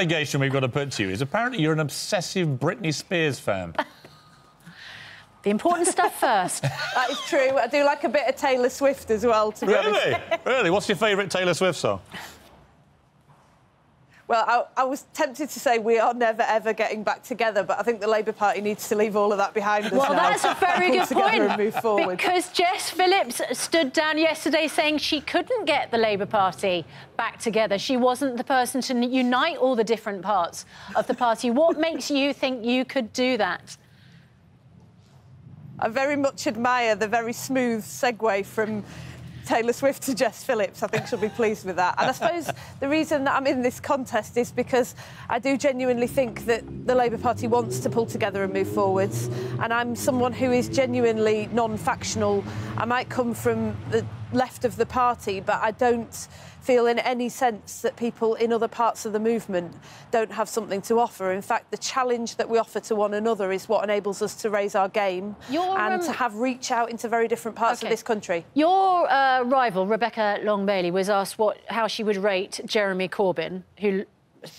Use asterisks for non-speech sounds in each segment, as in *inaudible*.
allegation we've got to put to you is apparently you're an obsessive Britney Spears fan. *laughs* the important stuff first. that is true. I do like a bit of Taylor Swift as well, to be really? honest. really? What's your favourite Taylor Swift song? Well, I, I, was tempted to say we are never ever getting back together, but I think the Labour Party needs to leave all of that behind us well, now. that's a very *laughs* good point. Because Jess Phillips stood down yesterday saying she couldn't get the Labour Party back together. She wasn't the person to unite all the different parts of the party. What *laughs* makes you think you could do that? I very much admire the very smooth segue from Taylor Swift to Jess Phillips. I think she'll be pleased with that. And I suppose the reason that I'm in this contest is because I do genuinely think that the Labour Party wants to pull together and move forwards. And I'm someone who is genuinely non factional. I might come from the left of the party, but I don't feel in any sense that people in other parts of the movement don't have something to offer. In fact, the challenge that we offer to one another is what enables us to raise our game Your, and um... to have reach out into very different parts okay. of this country. Your uh, rival, Rebecca Long Bailey, was asked what, how she would rate Jeremy Corbyn, who,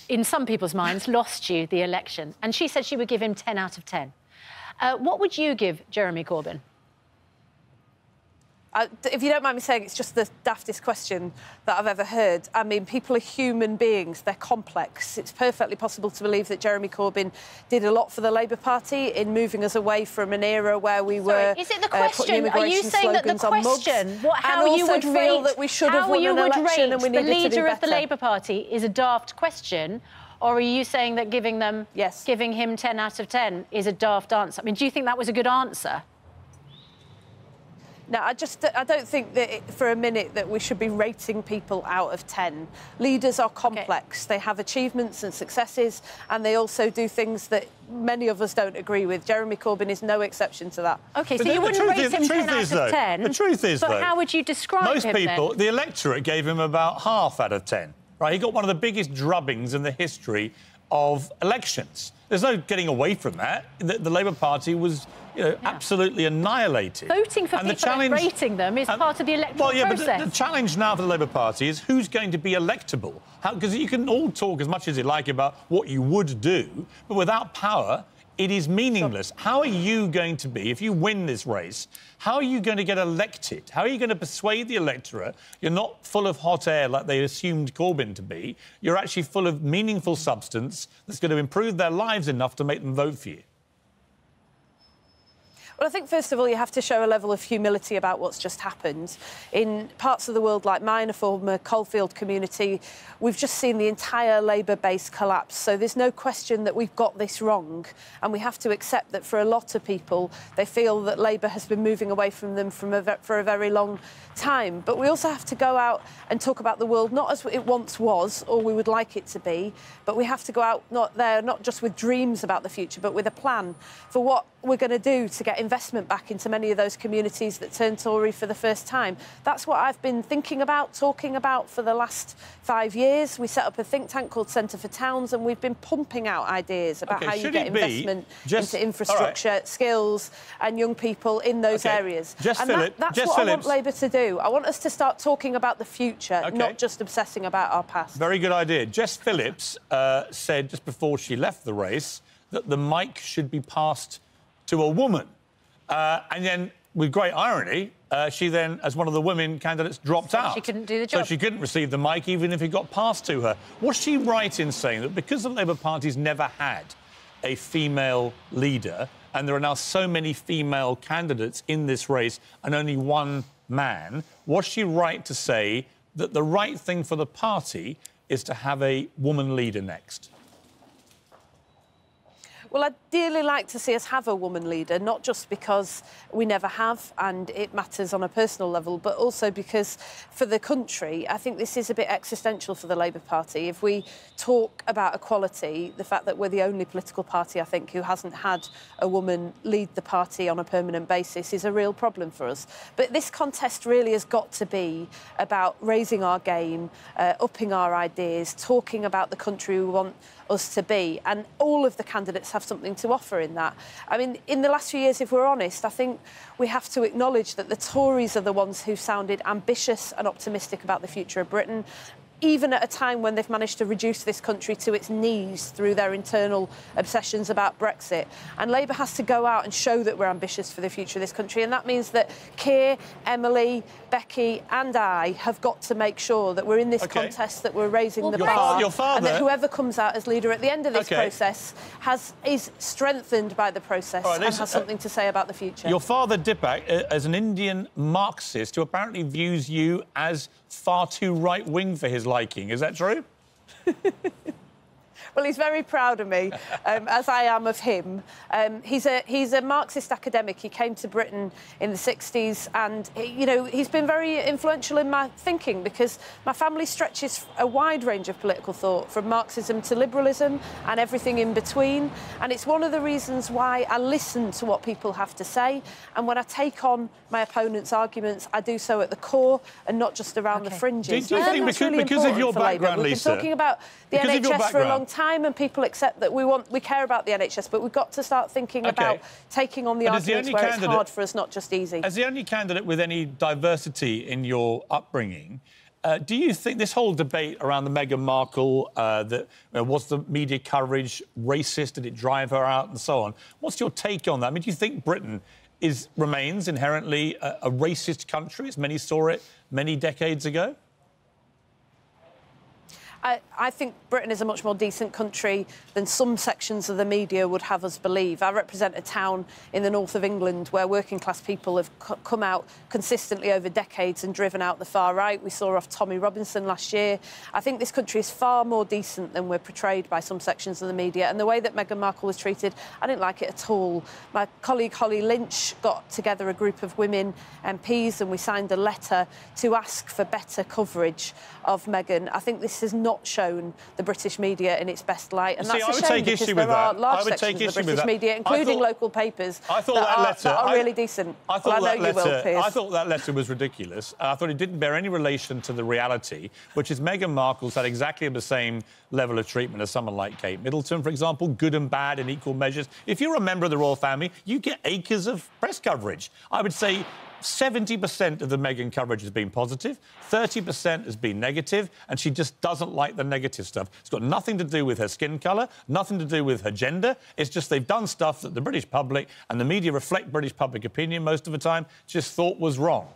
in some people's minds, *laughs* lost you the election. And she said she would give him 10 out of 10. Uh, what would you give Jeremy Corbyn? Uh, if you don't mind me saying, it's just the daftest question that I've ever heard. I mean, people are human beings, they're complex. It's perfectly possible to believe that Jeremy Corbyn did a lot for the Labour Party in moving us away from an era where we Sorry, were. Is it the uh, question? Uh, are you saying that the question, what, how you would rate, that we should have won an election and we needed the leader of the Labour Party is a daft question? Or are you saying that giving them, yes. giving him 10 out of 10 is a daft answer? I mean, do you think that was a good answer? No, I just I don't think that it, for a minute that we should be rating people out of 10. Leaders are complex. Okay. They have achievements and successes and they also do things that many of us don't agree with. Jeremy Corbyn is no exception to that. OK, so you wouldn't rate is, him 10 out of 10. The truth is, but though, how would you describe most him, people, then? the electorate gave him about half out of 10. Right, he got one of the biggest drubbings in the history of elections. There's no getting away from that. The, the Labour Party was you know, yeah. absolutely annihilated. Voting for and people the challenge, and rating them is part of the electoral well, yeah, process. But the, the, challenge now for the Labour Party is who's going to be electable. Because you can all talk as much as you like about what you would do, but without power, it is meaningless. How are you going to be, if you win this race, how are you going to get elected? How are you going to persuade the electorate you're not full of hot air like they assumed Corbyn to be? You're actually full of meaningful substance that's going to improve their lives enough to make them vote for you? Well, I think, first of all, you have to show a level of humility about what's just happened. In parts of the world like mine, a former coalfield community, we've just seen the entire Labour base collapse. So there's no question that we've got this wrong. And we have to accept that for a lot of people, they feel that Labour has been moving away from them from a for a very long time. But we also have to go out and talk about the world not as it once was or we would like it to be, but we have to go out not there not just with dreams about the future, but with a plan for what we're going to do to get investment back into many of those communities that turned Tory for the first time. That's what I've been thinking about, talking about for the last five years. We set up a think tank called Centre for Towns, and we've been pumping out ideas about okay, how you get investment just, into infrastructure, right. skills, and young people in those okay. areas. Just and Philip, that, that's just what Phillips. I want Labour to do. I want us to start talking about the future, okay. not just obsessing about our past. Very good idea. Jess Phillips uh, said just before she left the race that the mic should be passed to a woman. Uh, and then, with great irony, uh, she then, as one of the women candidates, dropped so out. She couldn't do the job. So she couldn't receive the mic even if it got passed to her. Was she right in saying that because the Labour Party's never had a female leader, and there are now so many female candidates in this race and only one man, was she right to say that the right thing for the party is to have a woman leader next? Well, I'd dearly like to see us have a woman leader, not just because we never have and it matters on a personal level, but also because for the country, I think this is a bit existential for the Labour Party. If we talk about equality, the fact that we're the only political party, I think, who hasn't had a woman lead the party on a permanent basis is a real problem for us. But this contest really has got to be about raising our game, uh, upping our ideas, talking about the country we want us to be. And all of the candidates have something to offer in that. I mean, in the last few years, if we're honest, I think we have to acknowledge that the Tories are the ones who sounded ambitious and optimistic about the future of Britain even at a time when they've managed to reduce this country to its knees through their internal obsessions about Brexit. And Labour has to go out and show that we're ambitious for the future of this country. And that means that Keir, Emily, Becky, and I have got to make sure that we're in this okay. contest, that we're raising well, the bar, your father... and that whoever comes out as leader at the end of this okay. process has is strengthened by the process right, and has something uh, to say about the future. Your father, Dipak, uh, as an Indian Marxist who apparently views you as far too right wing for his liking. Is that true? *laughs* Well, he's very proud of me, *laughs* um, as I am of him. Um, he's a he's a Marxist academic. He came to Britain in the 60s, and he, you know he's been very influential in my thinking because my family stretches a wide range of political thought, from Marxism to liberalism and everything in between. And it's one of the reasons why I listen to what people have to say, and when I take on my opponent's arguments, I do so at the core and not just around okay. the fringes. Do you think because, really because of your background, We've been talking about the NHS for a long time time and people accept that we want we care about the NHS, but we've got to start thinking okay. about taking on the but arguments the where it's hard for us, not just easy. As the only candidate with any diversity in your upbringing, uh, do you think this whole debate around the Meghan Markle, uh, that uh, was the media coverage racist? Did it drive her out, and so on? What's your take on that? I mean, do you think Britain is remains inherently a, a racist country, as many saw it many decades ago? I, I, think Britain is a much more decent country than some sections of the media would have us believe. I represent a town in the north of England where working class people have come out consistently over decades and driven out the far right. We saw off Tommy Robinson last year. I think this country is far more decent than we're portrayed by some sections of the media. And the way that Meghan Markle was treated, I didn't like it at all. My colleague Holly Lynch got together a group of women MPs and we signed a letter to ask for better coverage of Meghan. I think this is not not shown the British media in its best light, and See, that's a shame because there are large sections of the British media, including thought, local papers, I thought that, that, letter, are, that are really decent. I thought well, I that letter, will, I thought that letter was ridiculous. Uh, I thought it didn't bear any relation to the reality, which is Meghan Markle's had exactly the same level of treatment as someone like Kate Middleton, for example, good and bad in equal measures. If you're a member of the royal family, you get acres of press coverage. I would say 70% of the Meghan coverage has been positive, 30% has been negative, and she just doesn't like the negative stuff. It's got nothing to do with her skin colour, nothing to do with her gender. It's just they've done stuff that the British public and the media reflect British public opinion most of the time, just thought was wrong.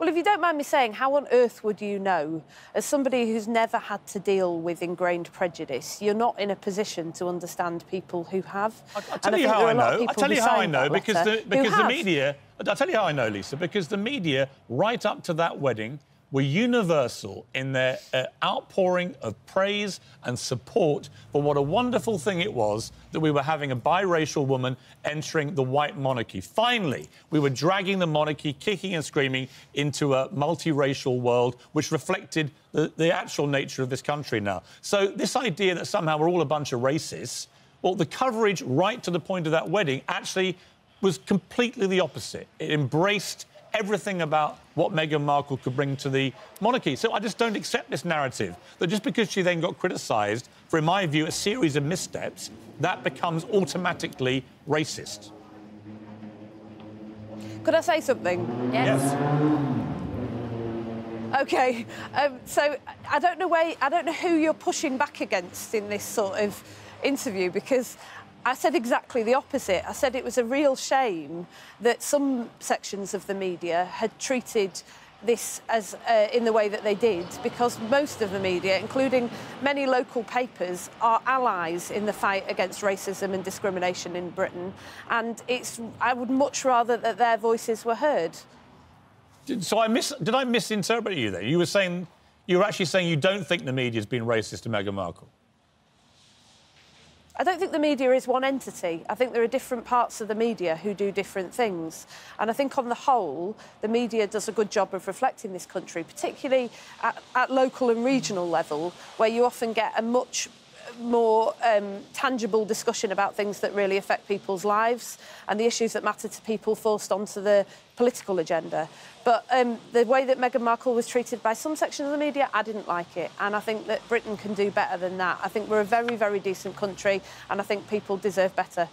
Well, if you don't mind me saying, how on earth would you know, as somebody who's never had to deal with ingrained prejudice, you're not in a position to understand people who have? I'll, I'll tell you how I know. I'll tell you how I know because the, because the media. I'll tell you how I know, Lisa, because the media, right up to that wedding, were universal in their uh, outpouring of praise and support for what a wonderful thing it was that we were having a biracial woman entering the white monarchy. Finally, we were dragging the monarchy, kicking and screaming, into a multiracial world which reflected the, the actual nature of this country now. So, this idea that somehow we're all a bunch of racists, well, the coverage right to the point of that wedding actually was completely the opposite. It embraced everything about what Meghan Markle could bring to the monarchy. So I just don't accept this narrative that just because she then got criticised for, in my view, a series of missteps, that becomes automatically racist. Could I say something? Yes. yes. Okay, um, so I don't know where I don't know who you're pushing back against in this sort of interview because I said exactly the opposite. I said it was a real shame that some sections of the media had treated this as uh, in the way that they did because most of the media including many local papers are allies in the fight against racism and discrimination in Britain. And it's I would much rather that their voices were heard. So I miss did I misinterpret you there you were saying you were actually saying you don't think the media's been racist to Meghan Markle I don't think the media is one entity. I think there are different parts of the media who do different things. And I think on the whole, the media does a good job of reflecting this country, particularly at, at local and regional level, where you often get a much more um, tangible discussion about things that really affect people's lives and the issues that matter to people forced onto the political agenda. But um, the way that Meghan Markle was treated by some sections of the media, I didn't like it. And I think that Britain can do better than that. I think we're a very, very decent country and I think people deserve better.